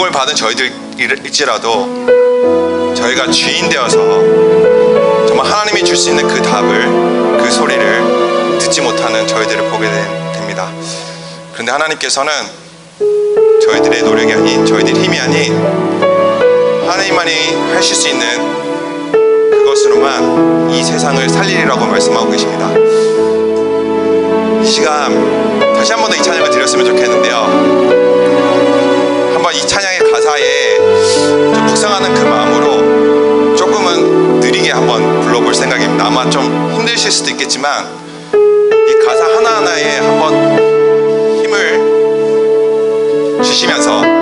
복을 받은 저희들일지라도 저희가 주인 되어서 정말 하나님이 줄 수 있는 그 답을 그 소리를 듣지 못하는 저희들을 보게 된- 됩니다. 그런데 하나님께서는 저희들의 노력이 아닌 저희들의 힘이 아닌 하나님만이 하실 수 있는 그것으로만 이 세상을 살리리라고 말씀하고 계십니다. 이 시간 다시 한 번 더 이 찬양을 드렸으면 좋겠는데요. 한번 이 가사에 좀 묵상하는 그 마음으로 조금은 느리게 한번 불러볼 생각입니다. 아마 좀 힘드실 수도 있겠지만 이 가사 하나하나에 한번 힘을 주시면서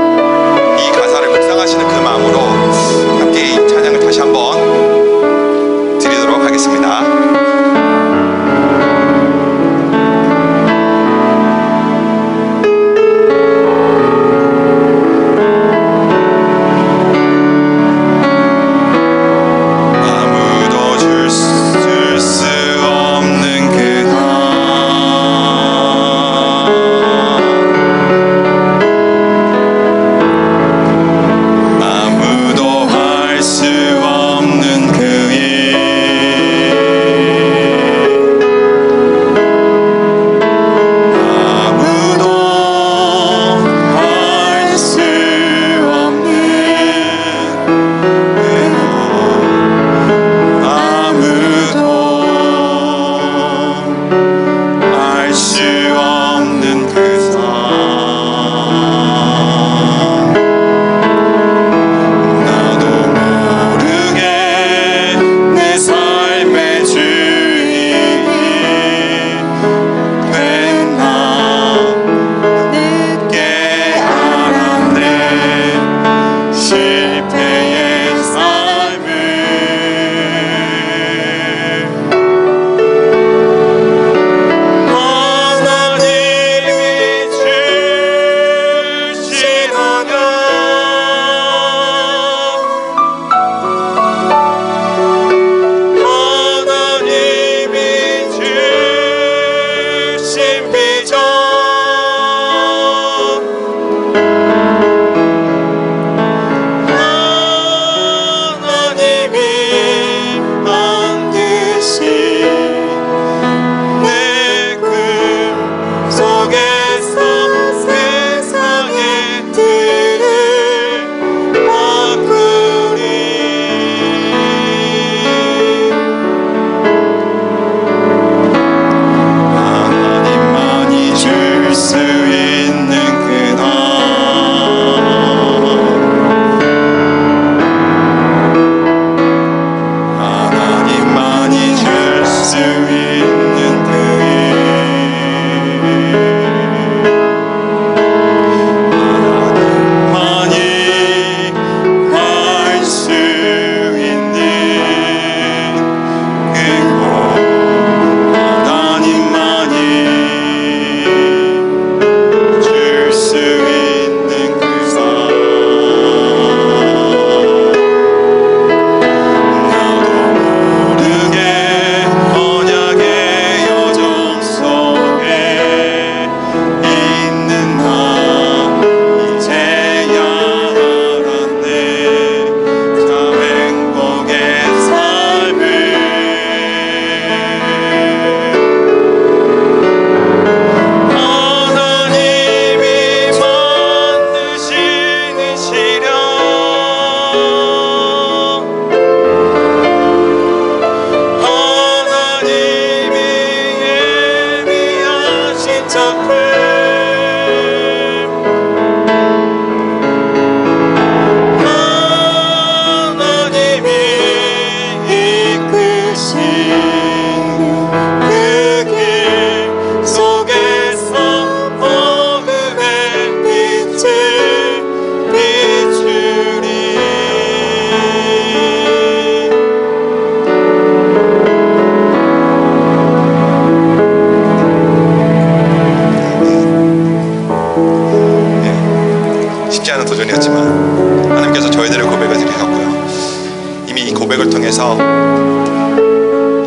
하나님께서 저희들의 고백을 들으셨고요. 이미 이 고백을 통해서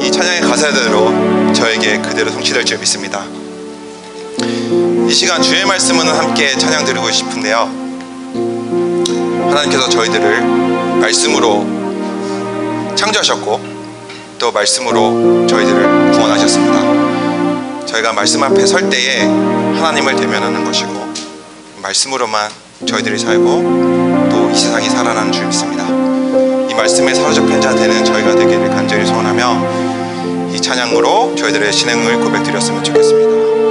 이 찬양의 가사대로 저에게 그대로 성취될 줄 믿습니다. 이 시간 주의 말씀은 함께 찬양 드리고 싶은데요. 하나님께서 저희들을 말씀으로 창조하셨고 또 말씀으로 저희들을 구원하셨습니다. 저희가 말씀 앞에 설 때에 하나님을 대면하는 것이고 말씀으로만 저희들이 살고 또 이 세상이 살아나는 줄 믿습니다. 이 말씀에 사로잡힌 자 되는 저희가 되기를 간절히 소원하며 이 찬양으로 저희들의 신행을 고백드렸으면 좋겠습니다.